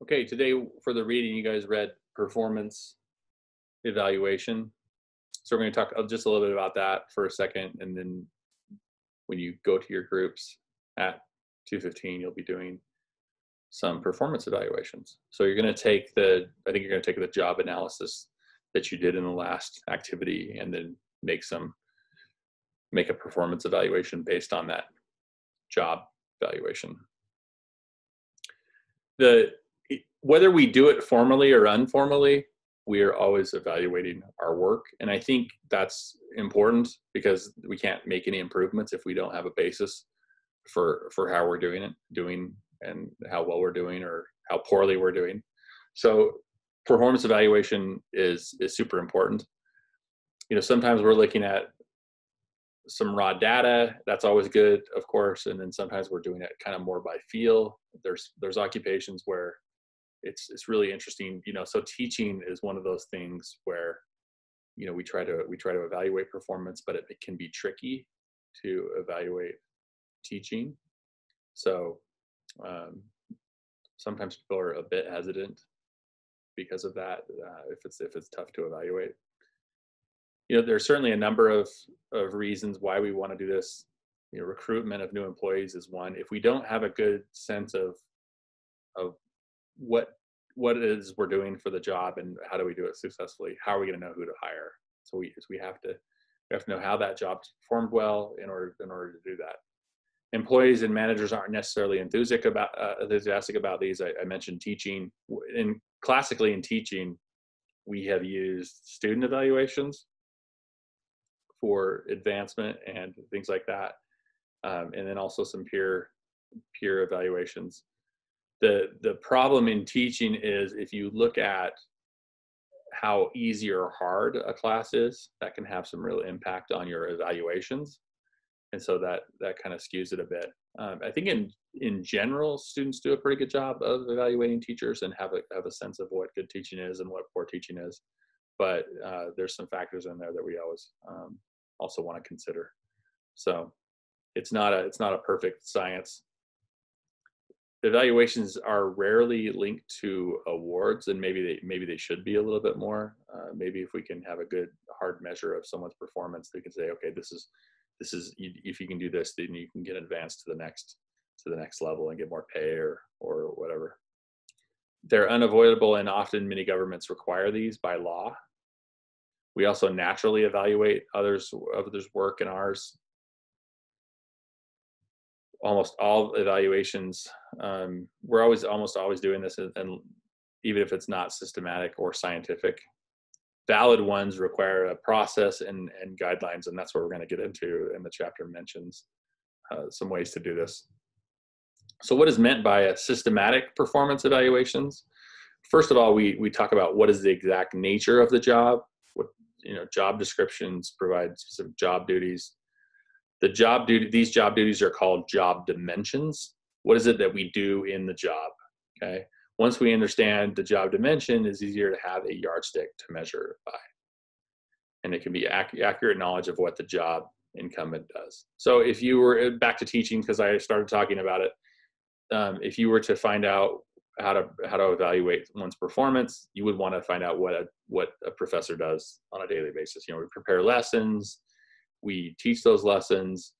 Okay, today for the reading, you guys read performance evaluation. So we're going to talk just a little bit about that for a second, and then when you go to your groups at 215, you'll be doing some performance evaluations. So you're going to take the, I think you're going to take the job analysis that you did in the last activity, and then make some, make a performance evaluation based on that job evaluation. The whether we do it formally or informally, we are always evaluating our work. And I think that's important because we can't make any improvements if we don't have a basis for for how we're doing it, doing and how well we're doing or how poorly we're doing. So performance evaluation is is super important. You know, sometimes we're looking at some raw data that's always good of course and then sometimes we're doing it kind of more by feel there's there's occupations where it's it's really interesting you know so teaching is one of those things where you know we try to we try to evaluate performance but it, it can be tricky to evaluate teaching. So um, sometimes people are a bit hesitant because of that uh, if it's if it's tough to evaluate. You know there's certainly a number of of reasons why we want to do this. You know recruitment of new employees is one. If we don't have a good sense of of what what it is we're doing for the job and how do we do it successfully? How are we going to know who to hire? So we we have to we have to know how that job performed well in order in order to do that. Employees and managers aren't necessarily enthusiastic about uh, enthusiastic about these. I, I mentioned teaching. In classically in teaching we have used student evaluations for advancement and things like that um, and then also some peer peer evaluations the the problem in teaching is if you look at how easy or hard a class is that can have some real impact on your evaluations. And so that that kind of skews it a bit. Um, i think in in general students do a pretty good job of evaluating teachers and have a have a sense of what good teaching is and what poor teaching is. But uh, there's some factors in there that we always um, also want to consider. So it's not a it's not a perfect science evaluations are rarely linked to awards and maybe they maybe they should be a little bit more. Uh, maybe if we can have a good hard measure of someone's performance they can say okay this is this is if you can do this then you can get advanced to the next to the next level and get more pay or or whatever. They're unavoidable and often many governments require these by law. We also naturally evaluate others others work and ours almost all evaluations um, we're always almost always doing this and even if it's not systematic or scientific valid ones require a process and, and guidelines and that's what we're going to get into and the chapter mentions uh, some ways to do this. So what is meant by a systematic performance evaluations? First of all we we talk about what is the exact nature of the job what you know job descriptions provide specific job duties the job duty these job duties are called job dimensions. What is it that we do in the job okay? Once we understand the job dimension it's easier to have a yardstick to measure by. And it can be ac- accurate knowledge of what the job incumbent does. So if you were uh, back to teaching because i started talking about it um, if you were to find out how to how to evaluate one's performance you would want to find out what a what a professor does on a daily basis. You know we prepare lessons we teach those lessons,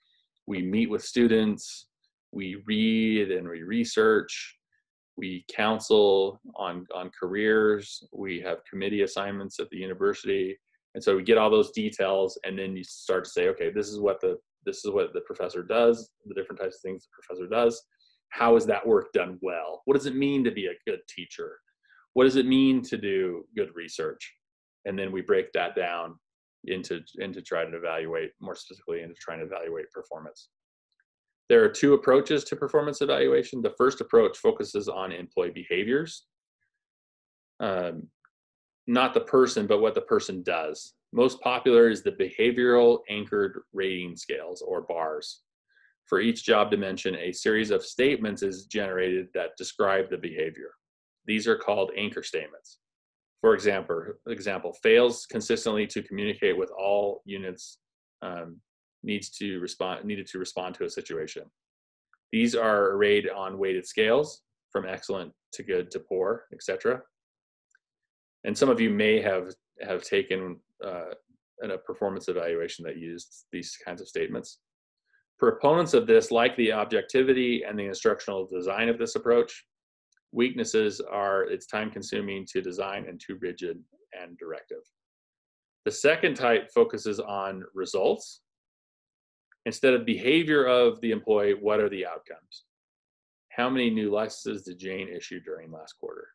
we meet with students, we read and we research, we counsel on, on careers, we have committee assignments at the university. And so we get all those details and then you start to say, okay, this is what the this is what the professor does, the different types of things the professor does. How is that work done well? What does it mean to be a good teacher? What does it mean to do good research? And then we break that down into into trying to evaluate more specifically into trying to evaluate performance. There are two approaches to performance evaluation. The first approach focuses on employee behaviors, um, not the person, but what the person does. Most popular is the behavioral anchored rating scales or bars. For each job dimension, a series of statements is generated that describe the behavior. These are called anchor statements for example, example fails consistently to communicate with all units um, needs to respond needed to respond to a situation. These are arrayed on weighted scales from excellent to good to poor, etc. And some of you may have have taken uh, a performance evaluation that used these kinds of statements. Proponents of this like the objectivity and the instructional design of this approach. Weaknesses are it's time consuming to design and too rigid and directive. The second type focuses on results. Instead of behavior of the employee, what are the outcomes? How many new licenses did Jane issue during last quarter?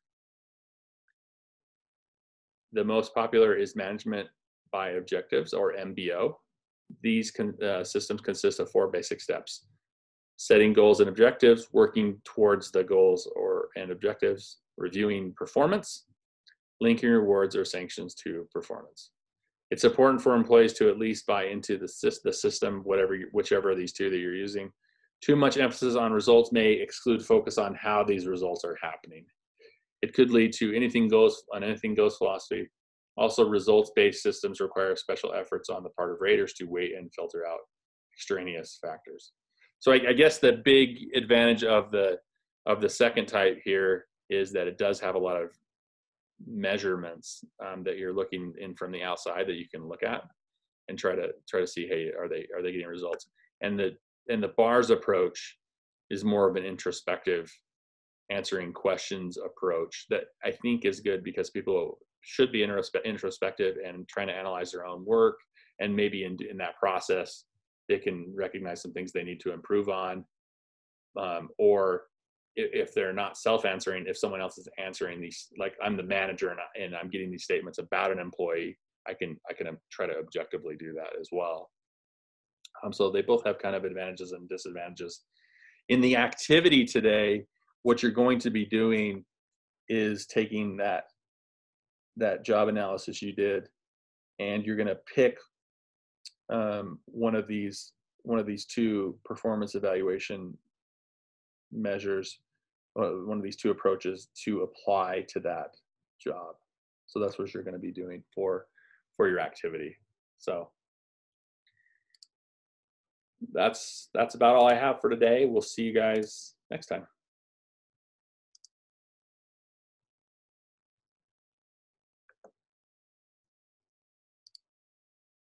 The most popular is management by objectives or MBO. These con, uh, systems consist of four basic steps. Setting goals and objectives, working towards the goals or and objectives, reviewing performance, linking rewards or sanctions to performance. It's important for employees to at least buy into the, the system, whatever, whichever of these two that you're using. Too much emphasis on results may exclude focus on how these results are happening. It could lead to anything goes on anything goes philosophy. Also, results-based systems require special efforts on the part of raters to weigh and filter out extraneous factors. So I, I guess the big advantage of the of the second type here is that it does have a lot of measurements um, that you're looking in from the outside that you can look at and try to try to see hey are they are they getting results? And the and the bars approach is more of an introspective answering questions approach that I think is good because people should be introspective and trying to analyze their own work and maybe in, in that process they can recognize some things they need to improve on um, or if they're not self-answering if someone else is answering these like i'm the manager and, I, and i'm getting these statements about an employee i can i can try to objectively do that as well um, so they both have kind of advantages and disadvantages. In the activity today, what you're going to be doing is taking that that job analysis you did, and you're going to pick um, one of these one of these two performance evaluation measures, uh, one of these two approaches to apply to that job. So that's what you're going to be doing for for your activity. So that's that's about all I have for today. We'll see you guys next time.